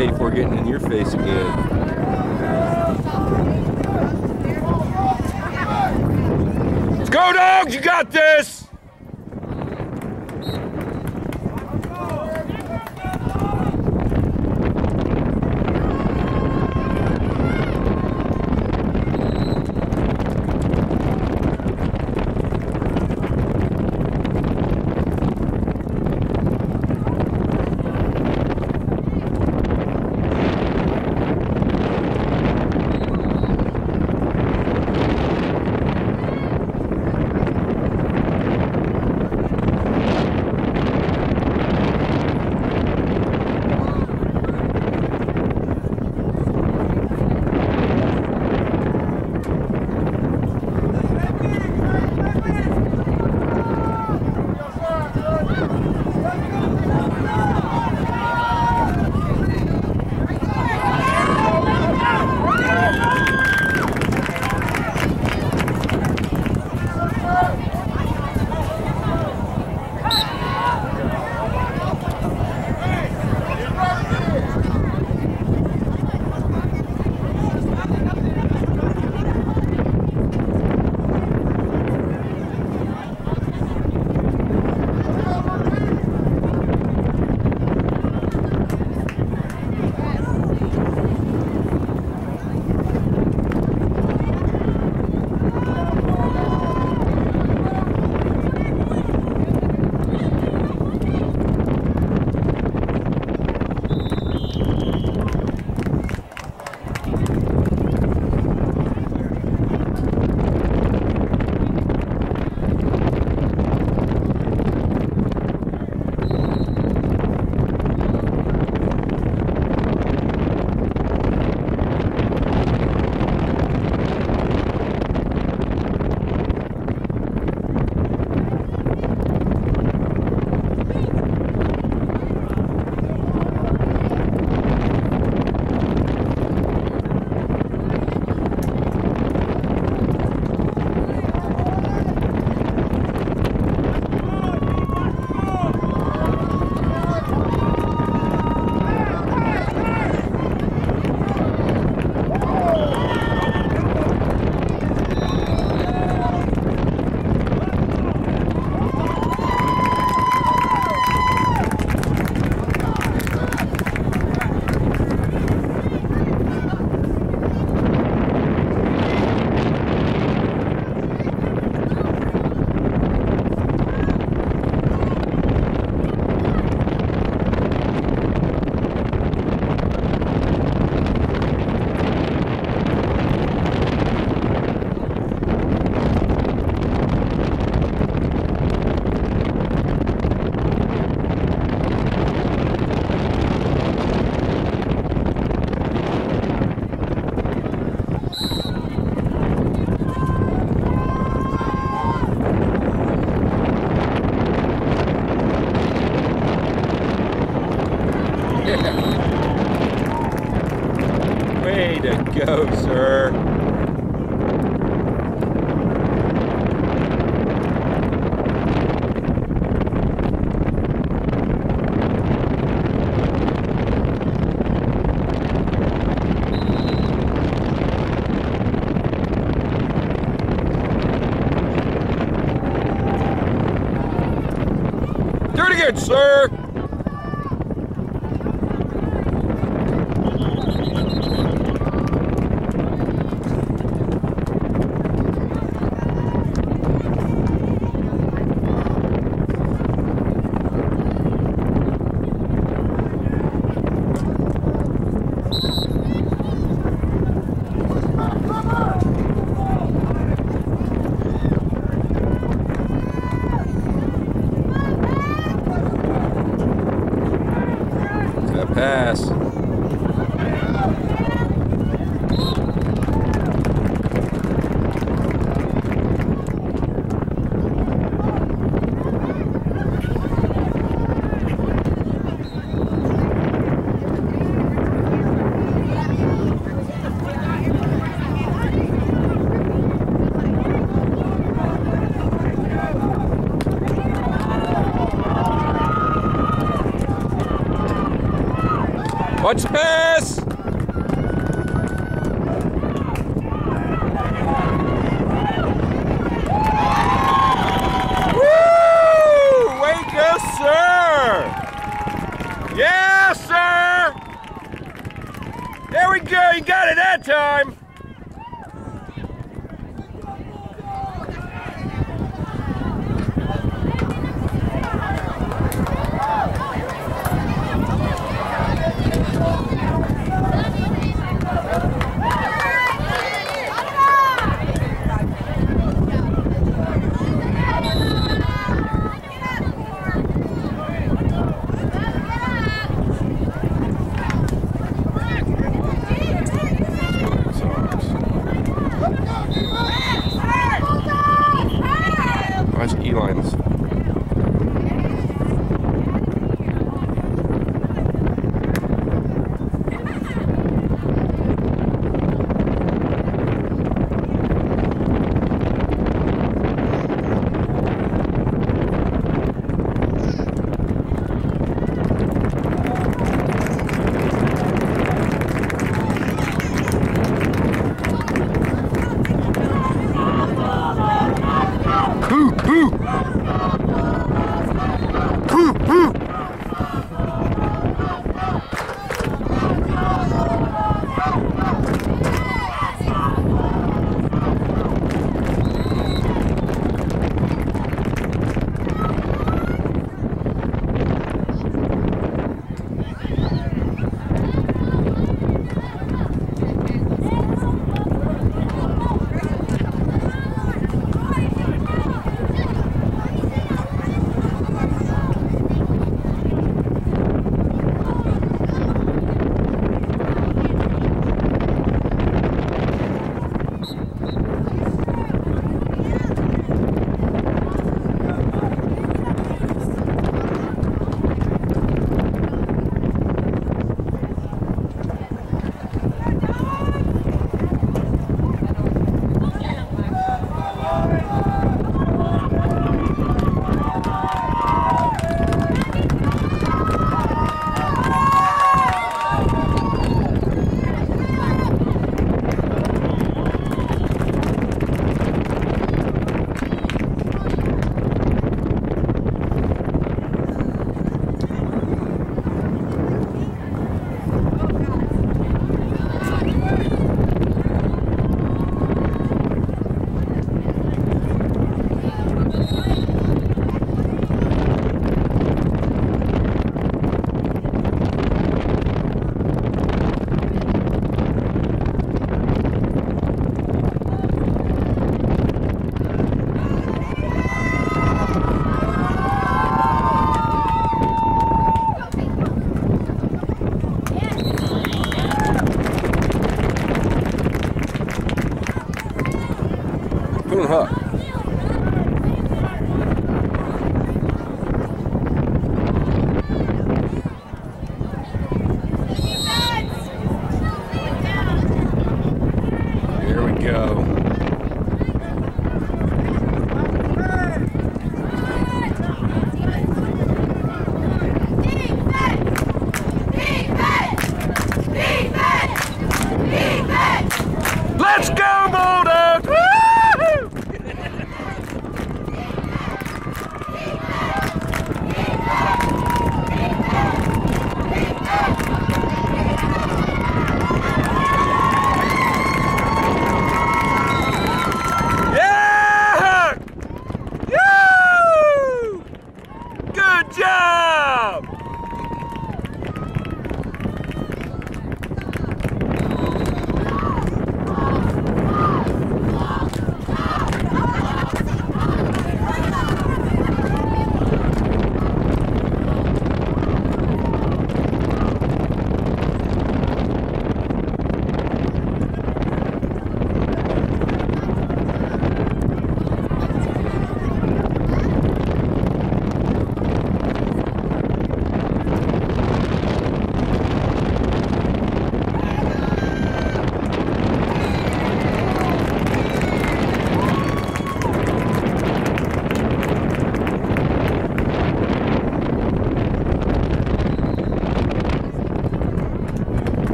684 getting in your face again. Let's go, dogs! You got this! Go, sir. ass.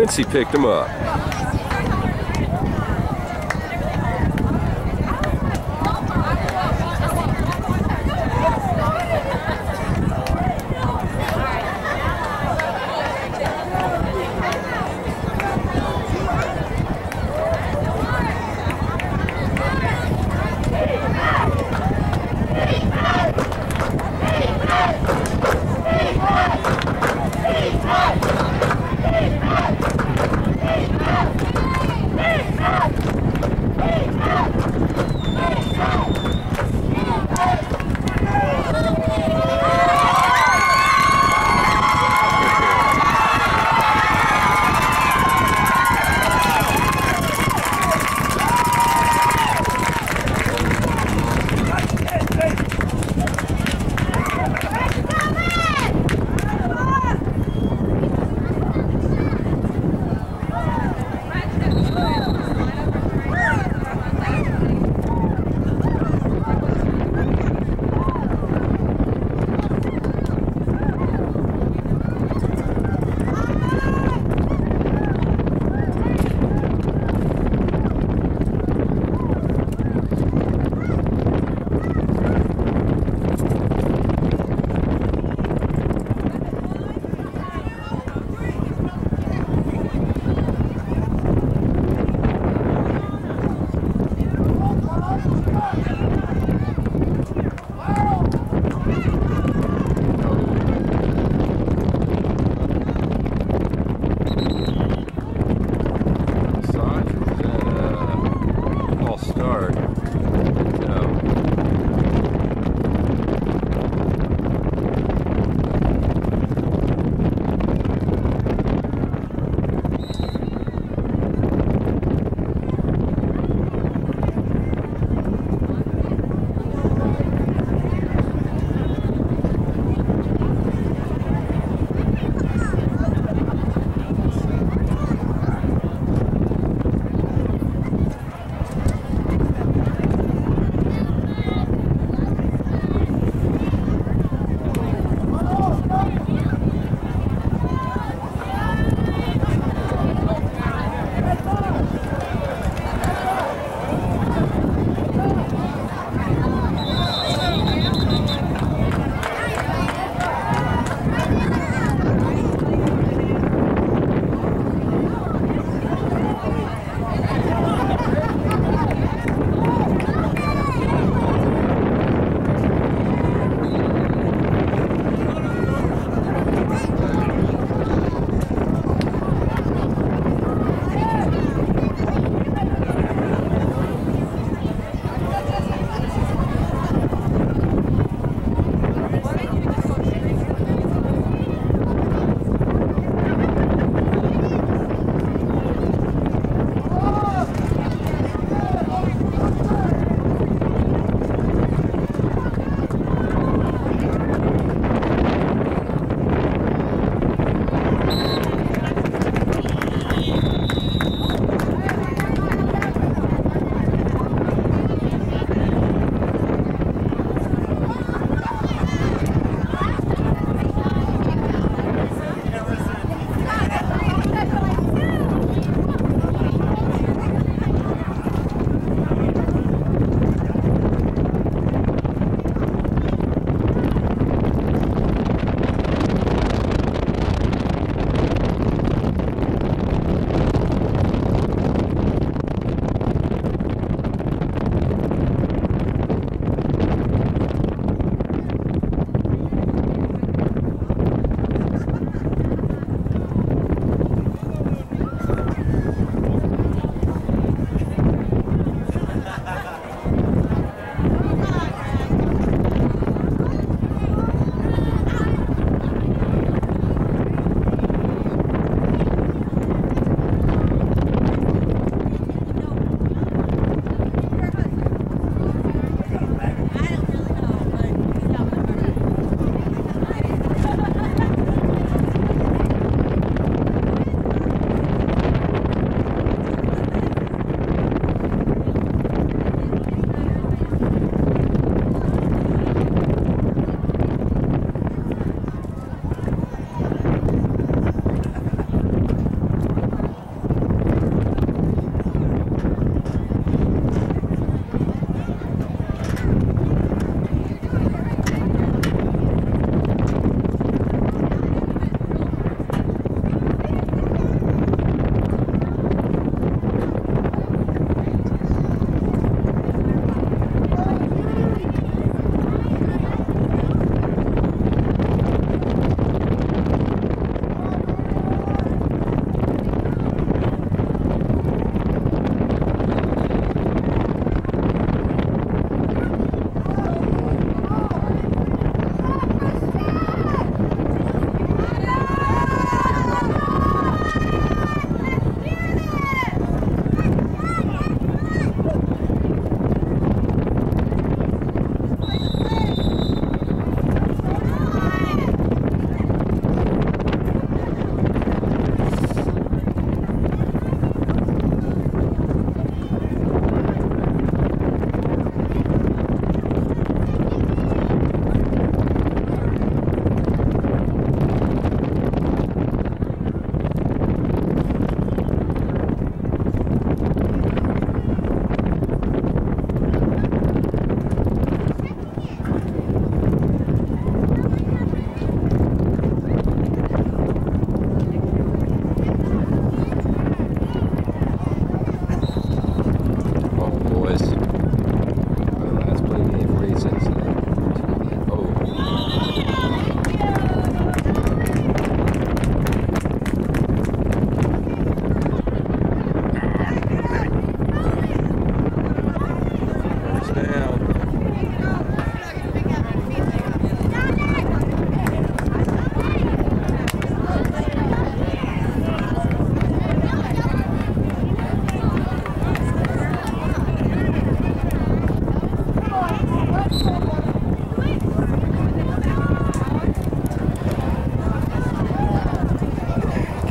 Quincy picked him up.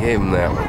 Him guys.